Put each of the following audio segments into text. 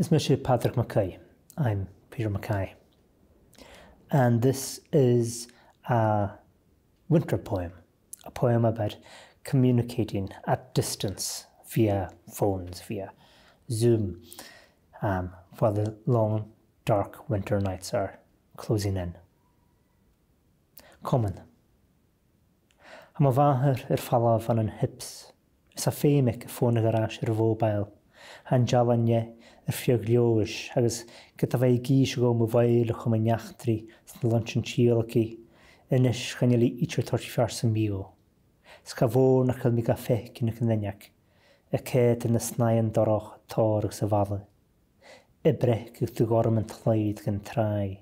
It's Monsieur Pàdraig MacAoidh. I'm Peter Mackay. And this is a winter poem, a poem about communicating at distance via phones, via Zoom, um, while the long, dark winter nights are closing in. Common. Am o fahar yr falaf an yn hips, is a ffôn y garage yr fóbail, han jalanye a fiag leois, agus gyda fe i gys o gom y fael o'ch yma'n iachtri sy'n lunch yn siolgi, yn ys chaneli itio'r torsi fiars yn bio. Sga fôr na chael mi ga ffec y cyndeniac, y ced yn y yn doroch tor ag sefadau. Y brec yw dy gorm yn tlaid gan trai.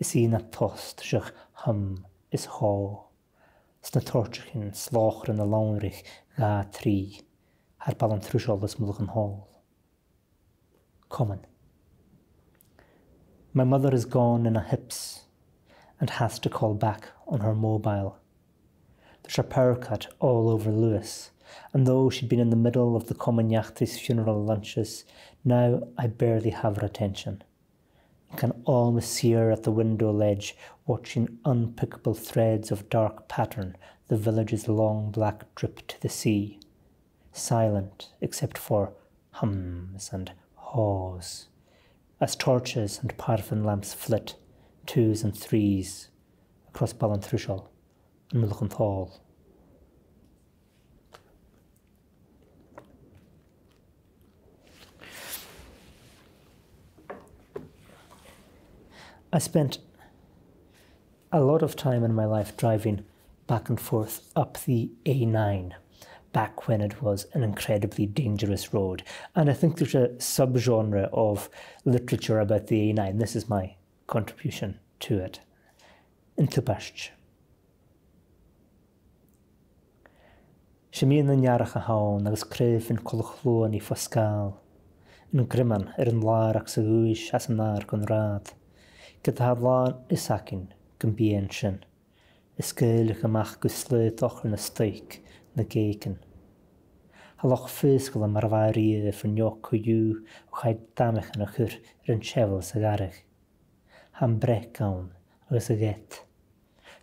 Ys un a tost sych hym is ho. Sna tortrych yn sloch yn y lawnrych ga tri. Har balan trwsiol ys mwlwch yn hol. Common. My mother is gone in a hips and has to call back on her mobile. There's a power cut all over Lewis, and though she'd been in the middle of the Comanyachti's funeral lunches, now I barely have her attention. I can almost see her at the window ledge, watching unpickable threads of dark pattern the village's long black drip to the sea, silent except for hums and haws, as torches and paraffin lamps flit, twos and threes, across Ballantrishal and Mulchanthal. I spent a lot of time in my life driving back and forth up the A9 back when it was an incredibly dangerous road. And I think there's a subgenre of literature about the A9. This is my contribution to it. In Tupasht. Siamíon na nearach a hán agus cryf yn colchlóan i ffosgal, yn griman er ar an lár ach sa gúis as an náir gon rád. Bíon sin, is amach go steic na géken. Hallach fysgol am ar fawr iddo ffyn ioc o yw o chaid damach yn ochr yr yn sefyl sy'n garach. Ham brec awn agos y get.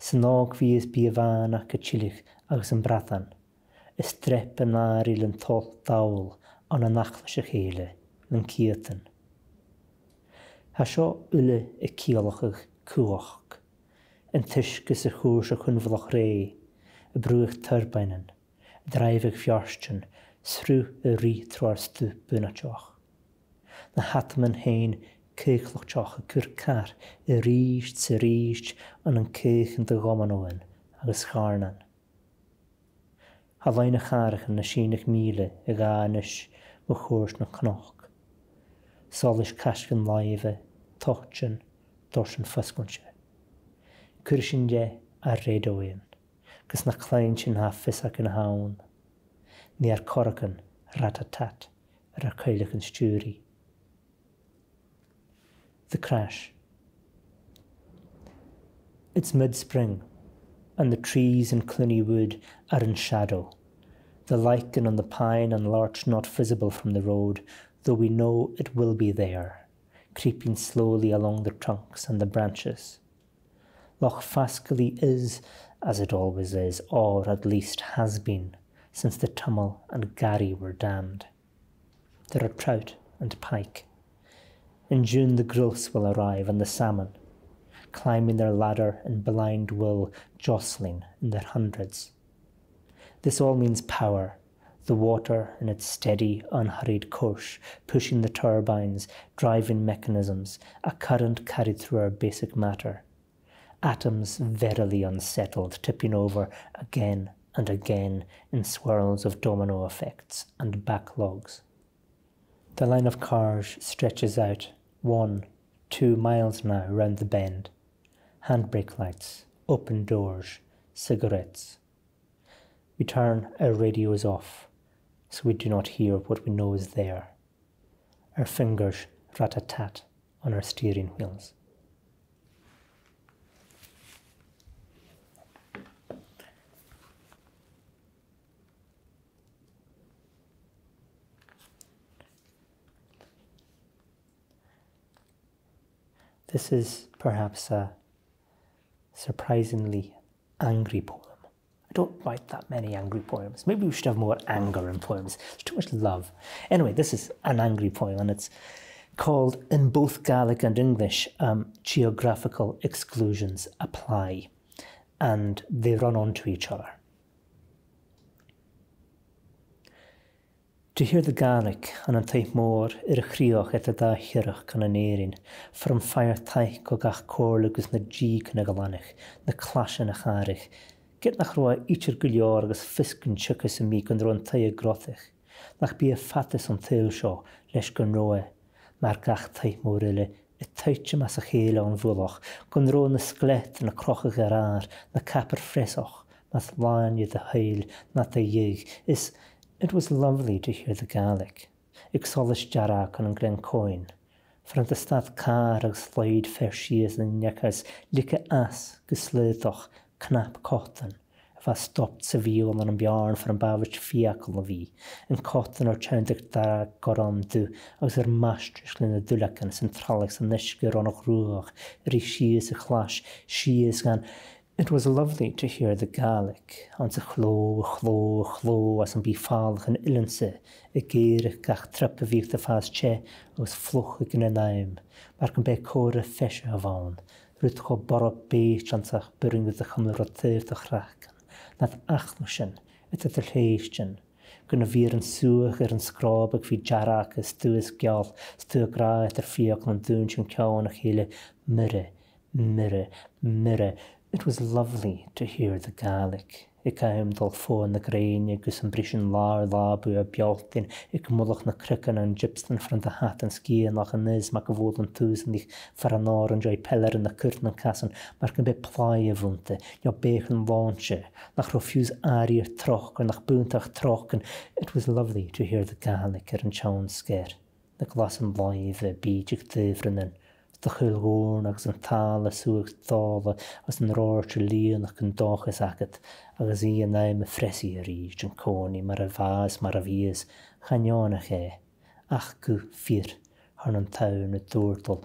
Sy'n og fys bu y fan ac y chilich agos yn brathan. Ystrep yn ar i lyn tol dawl ond yn achlwys y cheile yn ciatan. Ha sio yle y ciolachach cwach yn tysgus y chwrs o chwnfloch rei, y brwych tyrbainen dreifig fjarstjen, sru y ri tro'r stu bwyna tioch. Na hatman hein ceichloch tioch y cyr car, y rysht sy rysht yn yn ceich yn dy goman oen, agos charnan. Halain y charach yn nasinig mile y ganish mw chwrs na cnoch. Solish casgan laife, tochtjen, dorsen ffasgwnsio. Cyrsyn je a redoen. Gus na chléin sin ha fis ac yn hawn. ní ar corachan ratatat ar an stúri. The crash. It's mid-spring, and the trees in Clunie Wood are in shadow. The lichen on the pine and larch not visible from the road, though we know it will be there, creeping slowly along the trunks and the branches. Loch Faskally is, as it always is, or at least has been, since the Tummel and Garry were dammed. There are trout and pike. In June the grouse will arrive and the salmon, climbing their ladder in blind will, jostling in their hundreds. This all means power, the water in its steady, unhurried course, pushing the turbines, driving mechanisms, a current carried through our basic matter. Atoms verily unsettled, tipping over again and again in swirls of domino effects and backlogs. The line of cars stretches out one, two miles now round the bend. Handbrake lights, open doors, cigarettes. We turn our radios off so we do not hear what we know is there. Our fingers rat-a-tat on our steering wheels. This is perhaps a surprisingly angry poem. I don't write that many angry poems. Maybe we should have more anger in poems. There's too much love. Anyway, this is an angry poem, and it's called in both Gaelic and English, um, geographical exclusions apply, and they run onto each other. To hear the Gaelic an an taith mór ar a chríoch et a dáhirirech gan an éirin, from fear taith go gach cóla agus na dí na galanich, na clasan na charich. Get nach roi ítir gulio agus fiskin chukas a mí gan roan taith grotich. Nach bí a fatis an tail seo leis gan roe. Mar gach taith mór ile y teitio mas a chéile an fwloch, gan roan na sglet na crochach ar ar, na capar fresoch, mas laen i dy heil na dy ieg, is... It was lovely to hear the Gaelic. Ag solas jarach an an glen coin. Frant a stad car ag slaid fer sias yn necas lica as gysleiddoch knap cotton. Fa stopt sa fiol an an biarn fran bafach fiacol na fi. Yn cotton o'r tiandig dara gorom dw agos yr mastris lyn y dwlacan sy'n traleg sy'n nesgyr o'n o'ch rwch. Yr i sias y chlas sias gan It was lovely to hear the Gaelic, on the chló, chló, chló as an bífálach an ilanse, i géirich gach trap a bhíocht a fás tse agus floch i gynna naim, mar gan bheith córa feise a bháin, rwyt cho bora beit an sach byring ydych chymlu rotyr dy chrachan, nad achnw sin, ydych dy lleis sin, gynna fyr yn sŵach yr yn sgrob ac fi jarac y stwys giol, stwys gra ydych ffiog yn dŵn sy'n cawn a chile myre, myre, myre, It was lovely to hear the Gaelic. Ik am dal fó na grein agus an brisin lár lábú a bealtain ag mulach na crucan an gypstan front a hat an scían nach an nys mac a fod an túsan ich far an ár an joi peller na cyrtan an casan mar gan be plai a fwnta nio bech an nach rofuse ari'r troch gan nach bwyntach troch it was lovely to hear the Gaelic ar an chawn sger na glas an blaidd a bíjig de chuilhún agus an tal a suach dála as an ráirte líonach an dáchas agad agus í an naim a freí a ríist an cóí mar a bhás mar a bhíos chaneánach é ach go fir ar an town a dúirtal.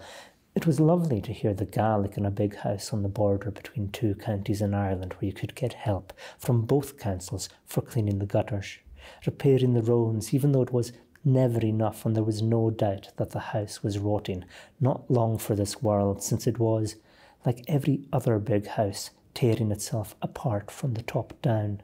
It was lovely to hear the Gaelic in a big house on the border between two counties in Ireland where you could get help from both councils for cleaning the gutters, repairing the roads, even though it was never enough, and there was no doubt that the house was rotting, not long for this world, since it was, like every other big house, tearing itself apart from the top down.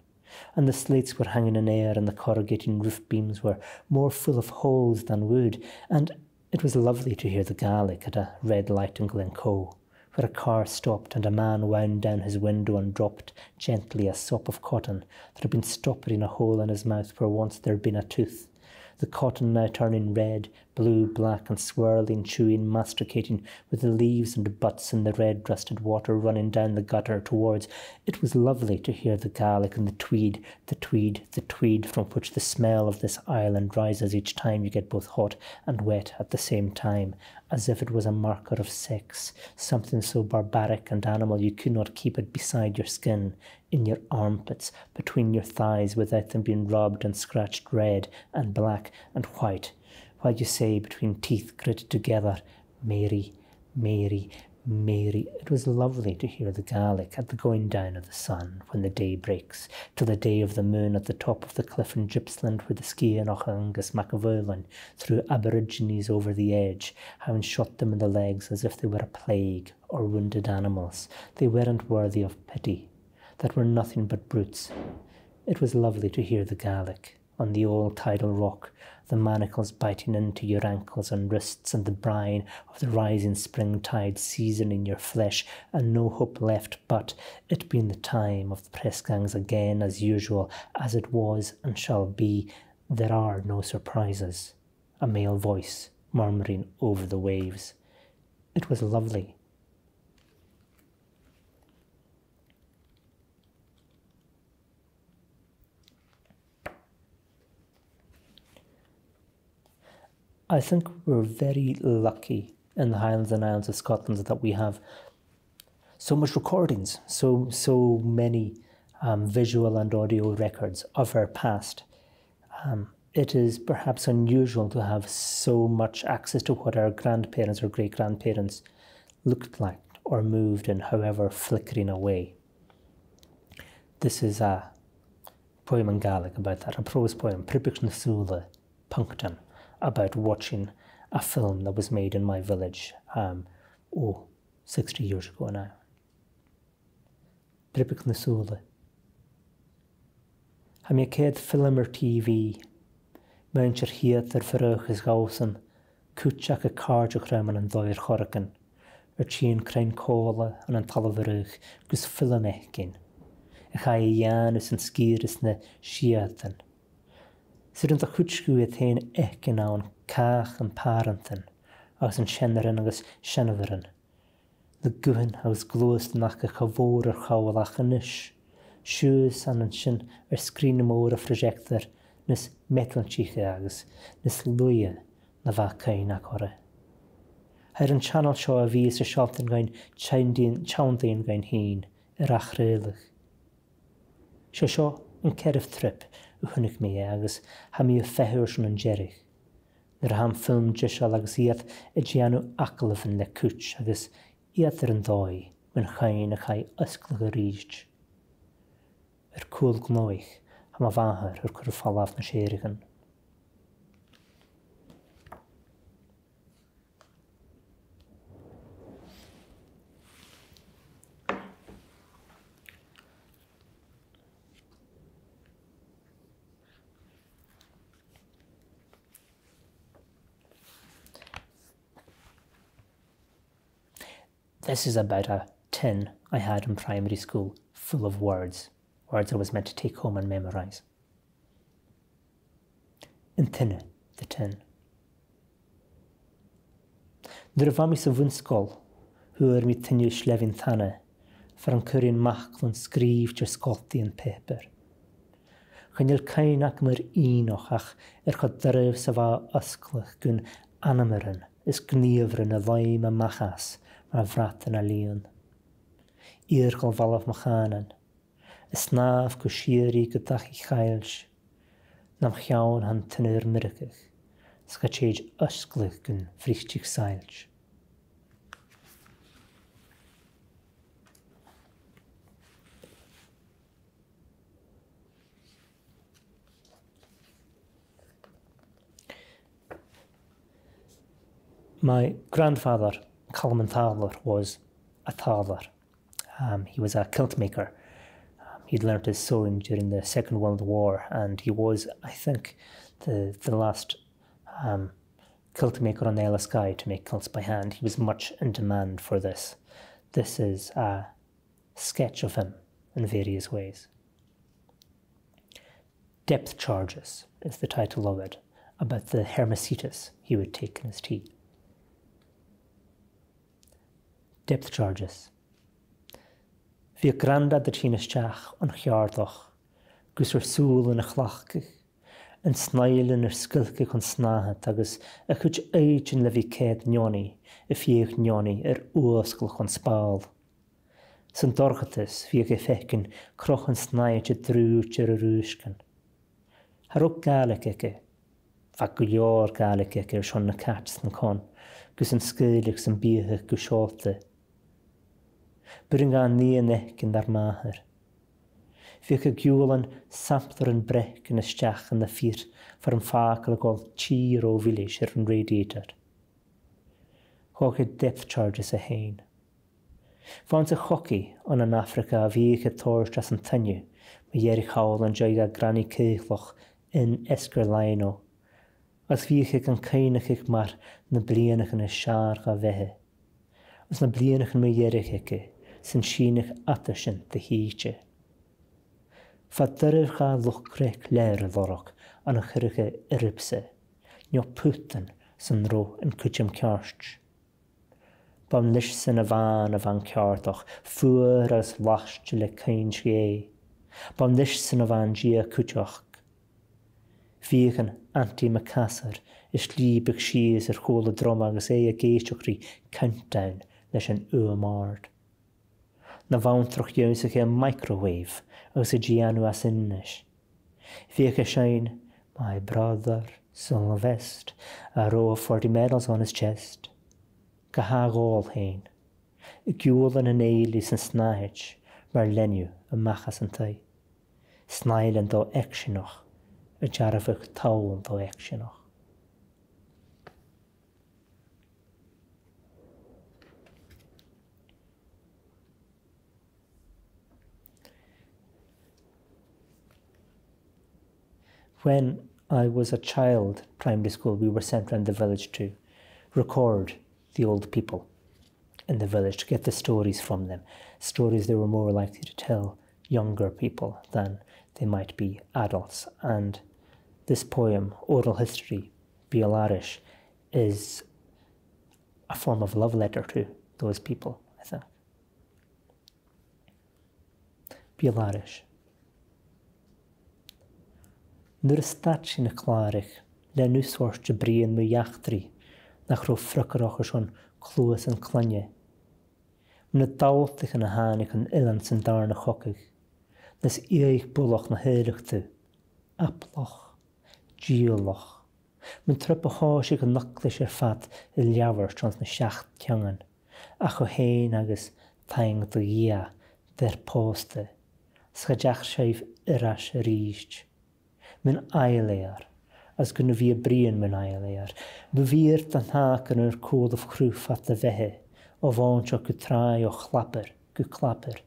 And the slates were hanging in air, and the corrugating roof beams were more full of holes than wood, and it was lovely to hear the Gaelic at a red light in Glencoe, where a car stopped and a man wound down his window and dropped gently a sop of cotton that had been stopped in a hole in his mouth where once there had been a tooth the cotton now turning red, blue, black, and swirling, chewing, masticating, with the leaves and the butts and the red rusted water running down the gutter towards. It was lovely to hear the Gaelic and the tweed, the tweed, the tweed, from which the smell of this island rises each time you get both hot and wet at the same time, as if it was a marker of sex, something so barbaric and animal you could not keep it beside your skin, in your armpits, between your thighs, without them being rubbed and scratched red and black and white, while you say between teeth gritted together, Mary, Mary, Mary, it was lovely to hear the Gaelic at the going down of the sun when the day breaks, to the day of the moon at the top of the cliff in Gippsland where the Sgitheanach Angus Macaverlin threw aborigines over the edge, having shot them in the legs as if they were a plague or wounded animals. They weren't worthy of pity, that were nothing but brutes. It was lovely to hear the Gaelic on the old tidal rock the manacles biting into your ankles and wrists, and the brine of the rising spring tide seasoning your flesh, and no hope left but it being the time of the press gangs again as usual, as it was and shall be, there are no surprises. A male voice murmuring over the waves. It was lovely I think we're very lucky in the Highlands and Islands of Scotland that we have so much recordings, so so many um, visual and audio records of our past. Um, it is perhaps unusual to have so much access to what our grandparents or great grandparents looked like or moved in however flickering a way. This is a poem in Gaelic about that, a prose poem, Pripik Nasula, Puncton, about watching a film that was made in my village, um, oh, 60 years ago now. Pripik Nasula. Ha mé céad film ar TV, Meintir hiad ar ferruch is gásan, cúteach a cáideach raman an dóir chorachan, ar tíon crein cóla an an talhharúch gus film ecin. a cha i dhéanus an scíras na siatan. Sur an Sydd yn dachwtsgwydd hen ec yn awn cach yn parantyn, agos yn sienaren agos sienaren. Na gwyn agos glwys yn ac a chafôr ar chawal ach yn ish. Siws an yn sin ar sgrin môr a phrosiector nes metlan tîche agos, nes lwyau e na fa cain ac orau. Hair yn sianel sio a fi sy'n sialt yn gain siawndyn gain hun, yr achreilig. Sio sio yn cerif trip, uhanach mé agus ha mí fehuir sin an jeirich. Nar ham film de se agus iad a déanú acalafan le cút agus iad ar an dóid man chain a chaid ysglacha ríist. Yr cwl gnóich ha a bhahar ar cwrw falaf na sérichan. This is about a tin I had in primary school full of words, words I was meant to take home and memorise. In thinne, the tin. Dyrfam i syfwnsgol, hwyr mi tynnu slefyn thanau, ffyr am cyrra'n mach fo'n sgrif trwy sgolti yn pepr. Chynil cain ac mae'r un o'ch ach er chod dyrf sef a ysglych gyn anamyryn, ysgnifr yn y ddoim y machas – aan vraten alleen. Eergel val of machanen, snaaf kushiri getach ik geilsch, nam gjouwen han tenur merkig, schatjeeg usklikken vriechtig. My grandfather, Colman Thaler was a Thaler. Um, he was a kilt maker. Um, he'd learnt his sewing during the Second World War, and he was, I think, the the last um, kilt maker on the Skye to make kilts by hand. He was much in demand for this. This is a sketch of him in various ways. Depth Charges is the title of it, about the Hermesetas he would take in his tea. depth charges. Bhí granda de tínasteach an cheardach, gus ar súil in a chhlachcach, an snailin ar sciilce chun snáthe agus a chud éitin le bhí céad neonaí i fioh neonaí ar uascail chun spáil. San dorchatas bhí go fecin crochan snáid a drúte ar a rúscan. Thrúb galach ige, fa go leor galach ige ar sean na cat san con, gus an scéalaach san bíthe go byrnga ní an necin dar máthir. Fi a giúlan samtar an brec yn ysteach yn y ffyr ffer yn ffacl a gol tír o fileis ar er radiator. Chog y depth charges a hein. Fáint a choci an an Africa a bhí a tóir tras an tanne ma dhéir chaáil an deag a granní céchloch in esgur leino. As bhíiche an chéanaach mar na blianaach an na seaar a bheitthe. As na blianaach an mé dhéiricheice san sinach atasin de híte. Fa dyrir cha lwcrec leir y ddorog an y chyrycha e iribse, nio pwtan sy'n rô yn cwtym cyrst. Bam lis sy'n y fan y fan cyrdoch, ffwyr as lasht le cain sgei. E. Bam lis sy'n y fan gia cwtioch. Fiachan anti-macassar is líbeg sias ar chóla drom agus é e a géisteachrí countdown leis an uamard na bhain troch yn sa ché microwave agus sa ddíanú as innis. Ficha sein, my brother, Sylvest, a row of 40 medals on his chest. Gaha gól hain. Gúl an an éili san snáid mar leniu a machas an tai. Snáil an dó ecsinoch, a jarafach táil an dó ecsinoch. When I was a child, primary school, we were sent around the village to record the old people in the village to get the stories from them. Stories they were more likely to tell younger people than they might be adults. And this poem, Oral History, Biolarish, is a form of love letter to those people, I think. Biolarish. Nuair is stad sin na chláirich le núsáirte bríon mu jaachtrií nach ro fricarach an chlúas an chlanne. Na dáteach an na hánig an ilan san darna chocaigh, nas éigh bulach na héireachta, aplach, díolach. Mun trup a háise go nachlis ar fat i leabhar trans na seach teangan, a chu héin agus teing do dhé der pósta, sa deach séh iras a ríist. mewn ail eir. As gynnu fi y brian mewn ail eir. Fy fi'r dan yn yr cwld of chrwff at y fehe, o fawn sio gytrai o chlapur, gychlapur.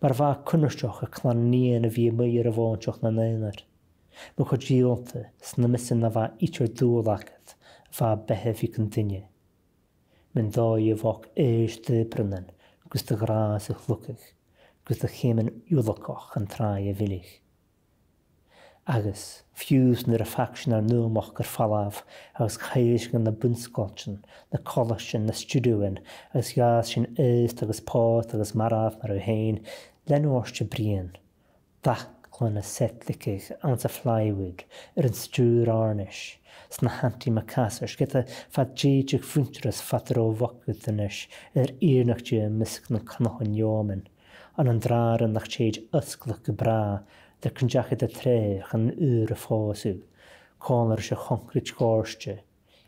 Mae'r fa cynnwysioch y clan ni yn y fi myr y fawn sioch na neunar. Mae chod giolta, sy'n ymysyn na fa eich o'r dŵl agad, fa behe fi cyntyniau men ddoi y foc eich dy brynan, gwrs dy gras y chlwcych, gwrs dy chemen iwddococh yn trai y filich agus fiús nar a faction ar nuamach gur fallaf agus chairis gan na bunscoiltin, na colasin na stúin agus gas sin ist agus pát agus maraf mar hain lenúirte brion. Dach chun na setlicig an a flywood ar an stúr arnis. sna hanti ma casar, gyda fad jeig fwntras fadr o fogwyd yn ys, yr iernach jym misg na canohon iomen, ond yn drar yn nach jeig ysglwg y bra, Der kan jacket de tre han ure fáú. Kánar se chonkrit gáste.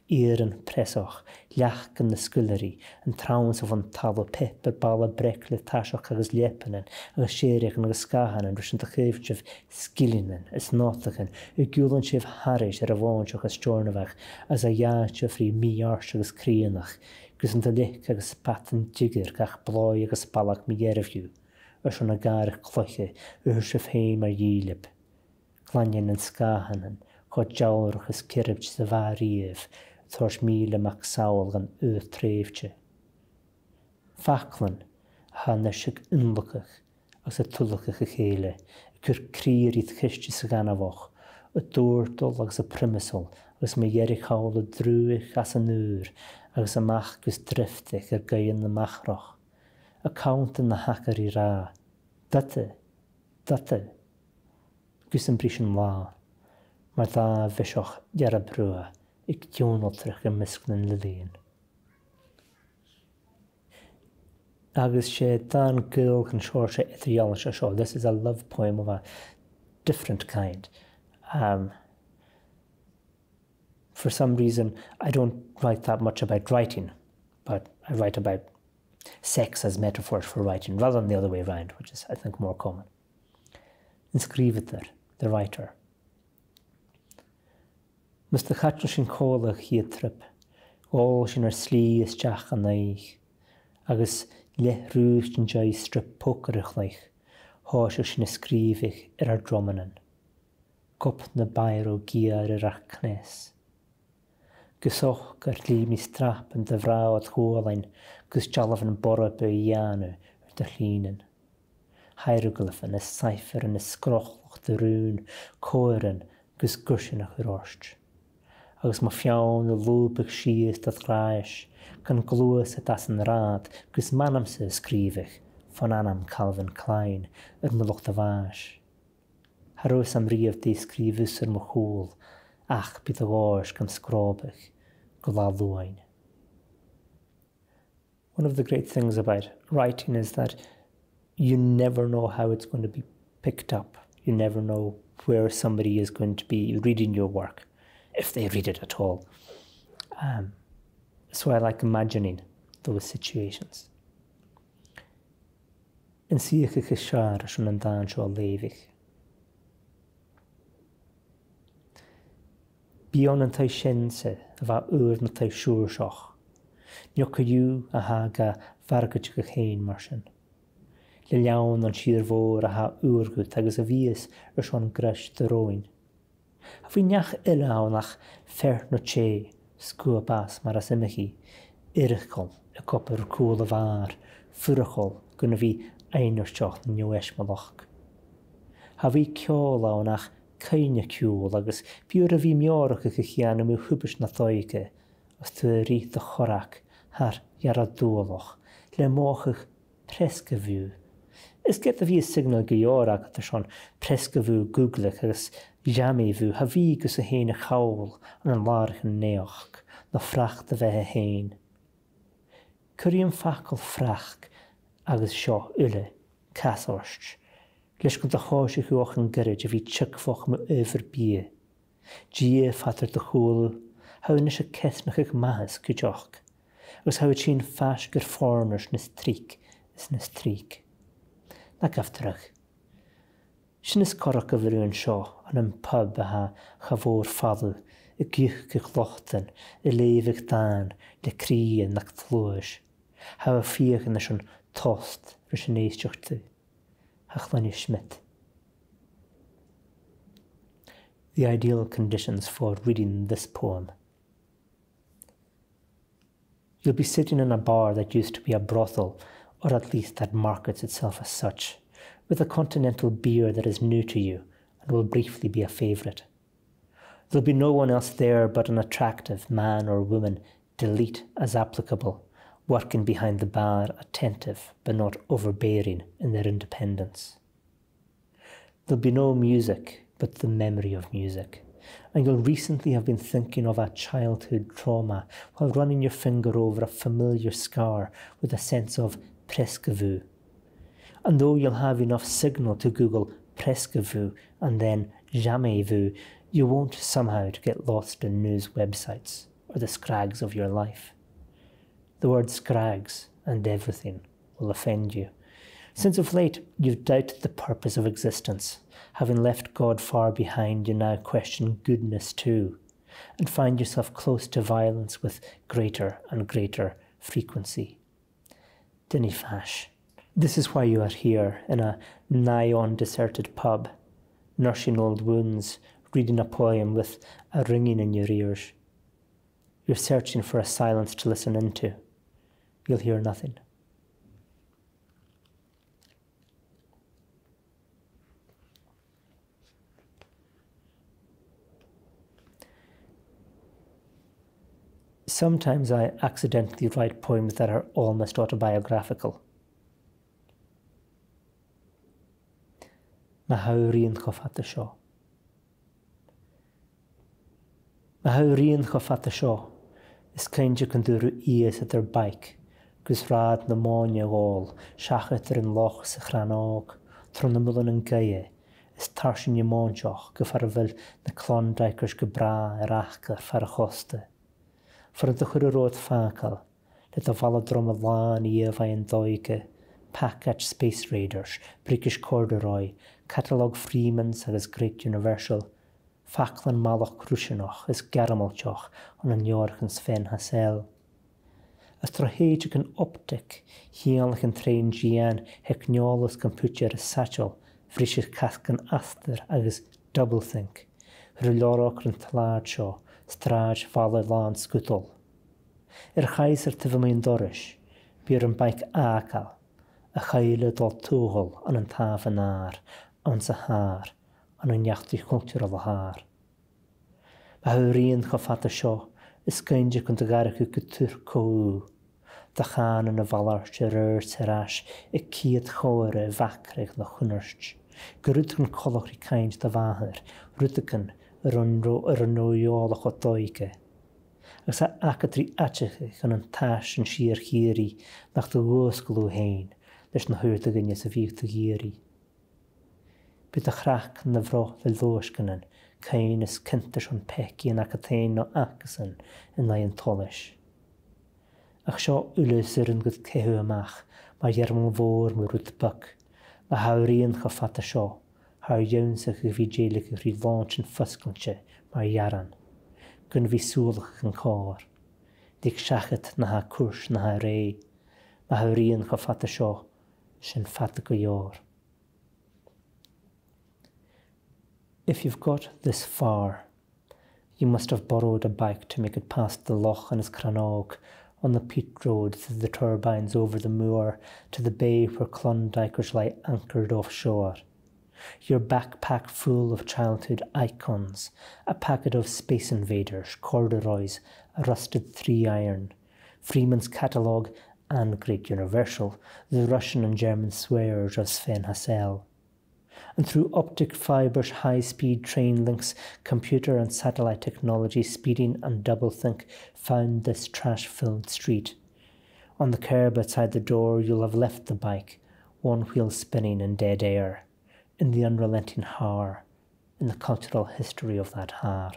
Ieren pressoch, leachkan na skullerí, an trans of an pepper balla brekle tasoch agus lepenen, agus sérechen agus skahan an rusin a chéfsef skillinen, es nálachen, u gúlan séf haris ar a bháinseach as Jornavach as a jaintse frí míart agus krianach, gus an de lech agus patten digir gach blói agus ballach mi gerefhiú ys yn y gair chlwchu, ys y ffeim ar ylib. Glanion yn sgahanan, chod jawr chys cyrib sydd y far if, thors mil y mac sawl gan y trefti. Faclan, hann ysig unlwcach, ac sy'n tulwcach y cheile, y cyr crir idd chysdi sy'n ganafoch, y dwrtol ac sy'n primisol, agus mae gerich hawl y drwych as yn nŵr, agus y mach gys driftych ar gaion y machroch. Y cawnt yn y hacar i ra, gus an bris an lá, mar dá bheisioch dear a brua ag dionoltrach a miscnan le léon. Agus sé dan gil an seir sé itriála se seo. This is a love poem of a different kind. Um, for some reason, I don't write that much about writing, but I write about sex as metaphors for writing, rather than the other way around, which is, I think, more common. Inscrivetar, the writer. Mus de chatne sin cólach hi trip, ó sin ar slí is teach an naich, agus le rúst an jai strip pokerich leich, há se sin scrífich ar ar dromanan. Kop na bair ó giar ar ach gysoch gyrlu mis trap yn dyfraw at hwolain gys jalaf yn bora by ianu yr dyllunyn. Haerglyf yn y saiffer yn y sgrochlwch dyrwn, coeren gys gwrsyn ach yr orsd. Agus mae ffiawn y lwbych sias dat graes, gan glwys y das yn rad gys manam sy'n ysgrifych, fan anam Calvin Klein yr mylwch dy fas. Harwys am rif disgrifus yr mwchwl, ach one of the great things about writing is that you never know how it's going to be picked up. You never know where somebody is going to be reading your work, if they read it at all. Um, so I like imagining those situations. Bíon an taid sinse a bheit úr na taid siúr seach. Nio go dú a ha ga fargaid go chéin mar sin. Le leann an siad mhór a ha úrgut agus a bhíos ar seán gres de roiin. A bhí neach ile nach fer nó té scuabás mar a imimeí, irichil a copper cóla bhar, furachol gona bhí éonisteach na nuéis malach. Ha bhí ceála nach céine ciúil agus bíúr a bhí meorcha go cheanna mú thubas na thoige as tu rí a chorach thar a dúlach le móchach presca bhú. Is get a bhí signal goorach a seán presca bhú Googleach agus jaamé bhú ha bhí gus a héine chaáil an an láchan néoch na fracht a bheitthe héin. Curíon facail frach agus seo ule casáist, leis go doáise chuoch an garid a bhí tufoch ma öfir bí. Dí fatar de choúil hana se ceitnach ag maithas go deoch, gus hafid sin feis gur fánars na trí is na trí. Na gaftarach. Sin is corach go bhirún seo an an pub a athe chahór fadal i gcuch go chlochtan i léomh dáin le crí nach flóis, ha a fioch in na sin tost ru sin éisteochtta. Hachlanni Schmidt. The ideal conditions for reading this poem. You'll be sitting in a bar that used to be a brothel, or at least that markets itself as such, with a continental beer that is new to you and will briefly be a favourite. There'll be no one else there but an attractive man or woman, delete as applicable, working behind the bar, attentive but not overbearing in their independence. There'll be no music but the memory of music. And you'll recently have been thinking of a childhood trauma while running your finger over a familiar scar with a sense of presque vu. And though you'll have enough signal to Google presque vu and then jamais vu, you won't somehow get lost in news websites or the scrags of your life. The word scrags and everything will offend you. Since of late you've doubted the purpose of existence, having left God far behind, you now question goodness too, and find yourself close to violence with greater and greater frequency. Dinny Fash. This is why you are here in a nigh on deserted pub, nursing old wounds, reading a poem with a ringing in your ears. You're searching for a silence to listen into you'll hear nothing. Sometimes I accidentally write poems that are almost autobiographical. Na hawríon go fatta seo. Na hawríon go fatta seo is céinte chun at ar bike gus rád na máine gáil, seaachtar an loch sa chranág, tro na mulan an gaie, is tarsin je maanseach go far bhfuil na clondaickars go bra ar achgar far a chosta. Far an chur ród fácal, le a bhla drom a láin í a bhaid an dóige, Package Space Raiders, British Corduroy, Catalog Freemans agus Great Universal, Faclan Malach Cruisinach is Garamalteach an an Jorgens Fen Hasel a strategic an optic hianach an trein gian hecniolas computer a satchel, frisir cascan aster agus doublethink, rhylorach an tlaad seo, straad fala lan sgwtol. Er chaiser tyfa mae'n doris, byr yn baig agal, a chaile dol tŵhol an an taf yn ar, an sa har, an an iachtu chwngtir o har. Mae hwyr un chyffat y sio, Iscainja kun tagaraku kutur kou. Dachan yn y falarch yr yr teras, y cyd chwyr y facreg na chwnnyrch. Gyrwyd yn colwch i caint da fahar, rwydygan yr ynwyol o'ch o doige. Ac sa acadri atych gan yn tas yn sir hiri, nach dy gwsglw hein, leis na hwyr dy gynnes y fych dy giri. Bydd y chrach yn y fro fel ddwys gynnyn, cainas cintas an pecíon a catéin nó acasan in le an tolis. Ach seo ulasir an gud cehu amach mar dhearm mhór mu rút bach, na haíon cha fata seo, haar jounsa go bhí déala go rí bháint an fuscante mar dhearan, gun bhí súlach an cáir. Dig seachat na ha cúrs na ha ré, na haíon cha fata seo sin fata go dheor. If you've got this far, you must have borrowed a bike to make it past the loch and its crannog on the peat road through the turbines over the moor to the bay where Klondikers lie anchored offshore. Your backpack full of childhood icons, a packet of Space Invaders, corduroys, a rusted three iron, Freeman's catalogue, and Great Universal, the Russian and German swears of Sven Hassel and through optic fibers, high speed train links, computer and satellite technology, speeding and doublethink found this trash filled street. On the curb outside the door, you'll have left the bike, one wheel spinning in dead air, in the unrelenting haar, in the cultural history of that haar.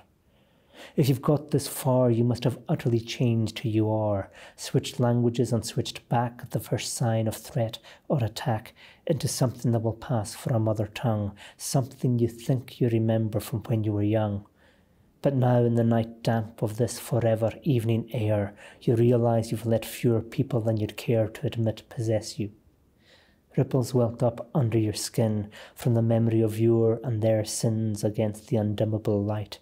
If you've got this far, you must have utterly changed who you are, switched languages and switched back at the first sign of threat or attack into something that will pass for a mother tongue, something you think you remember from when you were young. But now, in the night damp of this forever evening air, you realize you've let fewer people than you'd care to admit possess you. Ripples welt up under your skin from the memory of your and their sins against the undimmable light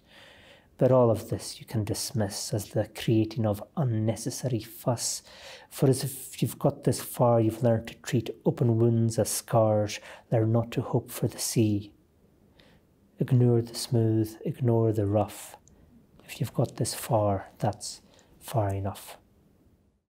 but all of this you can dismiss as the creating of unnecessary fuss, for as if you've got this far, you've learned to treat open wounds as scars, learn not to hope for the sea. Ignore the smooth, ignore the rough. If you've got this far, that's far enough.